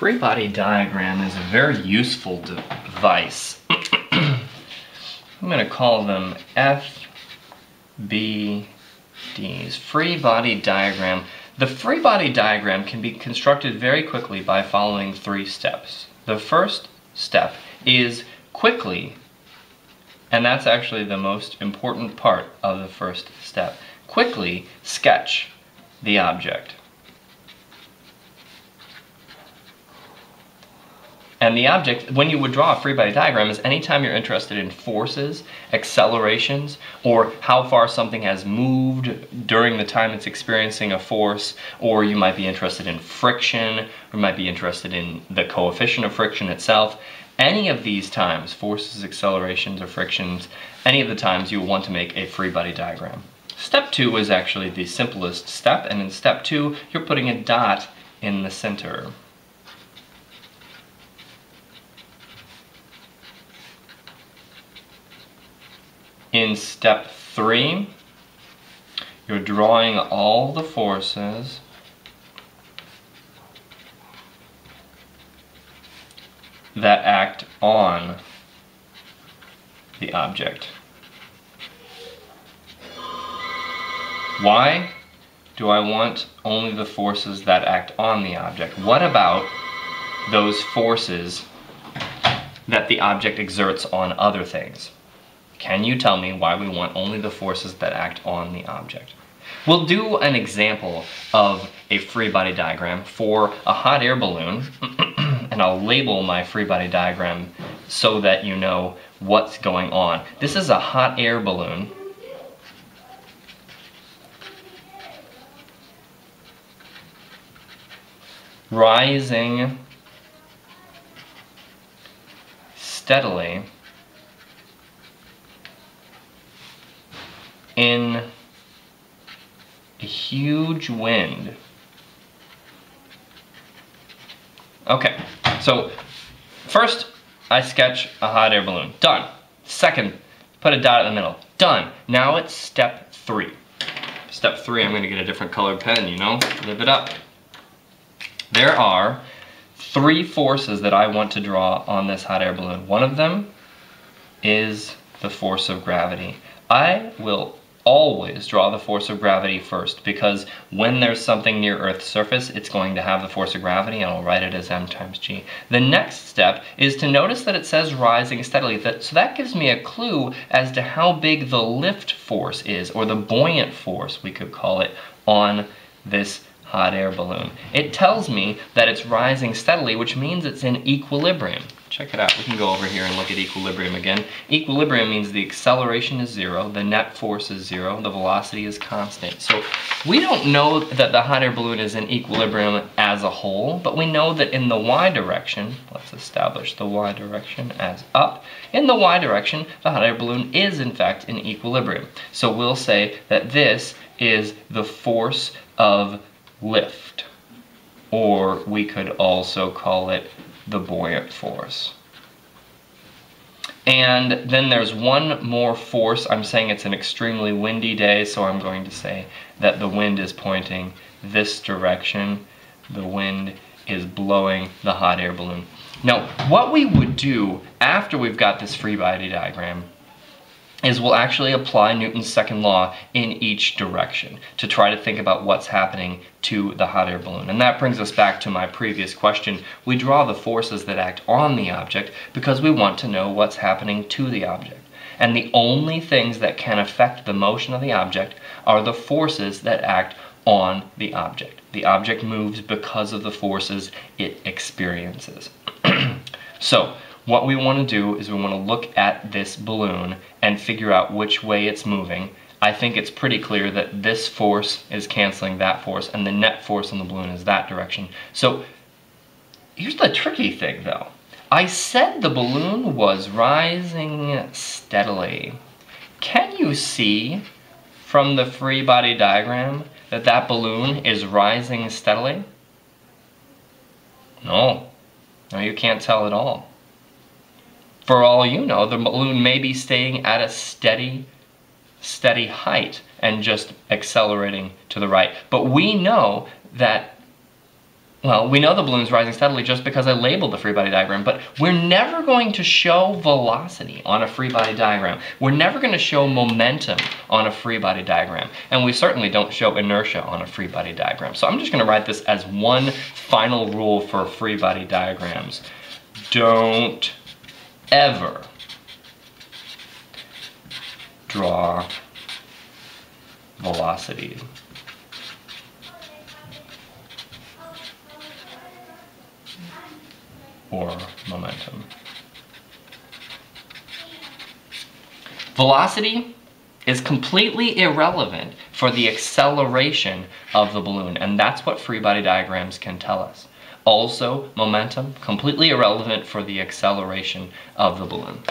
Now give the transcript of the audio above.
free body diagram is a very useful device. I'm going to call them FBDs, free body diagram. The free body diagram can be constructed very quickly by following three steps. The first step is quickly, and that's actually the most important part of the first step, quickly sketch the object. And the object, when you would draw a free body diagram, is anytime you're interested in forces, accelerations, or how far something has moved during the time it's experiencing a force, or you might be interested in friction, or might be interested in the coefficient of friction itself. Any of these times, forces, accelerations, or frictions, any of the times you will want to make a free body diagram. Step two is actually the simplest step, and in step two, you're putting a dot in the center. In step three, you're drawing all the forces that act on the object. Why do I want only the forces that act on the object? What about those forces that the object exerts on other things? Can you tell me why we want only the forces that act on the object? We'll do an example of a free body diagram for a hot air balloon, and I'll label my free body diagram so that you know what's going on. This is a hot air balloon. Rising steadily in a huge wind. Okay, so first I sketch a hot air balloon. Done. Second, put a dot in the middle. Done. Now it's step three. Step three, I'm going to get a different colored pen, you know, live it up. There are three forces that I want to draw on this hot air balloon. One of them is the force of gravity. I will always draw the force of gravity first because when there's something near Earth's surface, it's going to have the force of gravity and I'll write it as m times g. The next step is to notice that it says rising steadily. So that gives me a clue as to how big the lift force is, or the buoyant force, we could call it, on this hot air balloon. It tells me that it's rising steadily, which means it's in equilibrium. Check it out. We can go over here and look at equilibrium again. Equilibrium means the acceleration is zero, the net force is zero, the velocity is constant. So we don't know that the hot air balloon is in equilibrium as a whole, but we know that in the y direction, let's establish the y direction as up, in the y direction, the hot air balloon is in fact in equilibrium. So we'll say that this is the force of lift, or we could also call it the buoyant force. And then there's one more force. I'm saying it's an extremely windy day, so I'm going to say that the wind is pointing this direction. The wind is blowing the hot air balloon. Now, what we would do after we've got this free body diagram is we'll actually apply Newton's second law in each direction to try to think about what's happening to the hot air balloon. And that brings us back to my previous question. We draw the forces that act on the object because we want to know what's happening to the object. And the only things that can affect the motion of the object are the forces that act on the object. The object moves because of the forces it experiences. so, what we want to do is we want to look at this balloon and figure out which way it's moving. I think it's pretty clear that this force is canceling that force and the net force on the balloon is that direction. So here's the tricky thing though. I said the balloon was rising steadily. Can you see from the free body diagram that that balloon is rising steadily? No. No, you can't tell at all. For all you know, the balloon may be staying at a steady, steady height and just accelerating to the right. But we know that Well, we know the balloon's rising steadily just because I labeled the free body diagram, but we're never going to show velocity on a free body diagram. We're never going to show momentum on a free body diagram. And we certainly don't show inertia on a free body diagram. So I'm just going to write this as one final rule for free body diagrams. Don't ever draw velocity. or momentum. Velocity is completely irrelevant for the acceleration of the balloon, and that's what free body diagrams can tell us. Also, momentum, completely irrelevant for the acceleration of the balloon.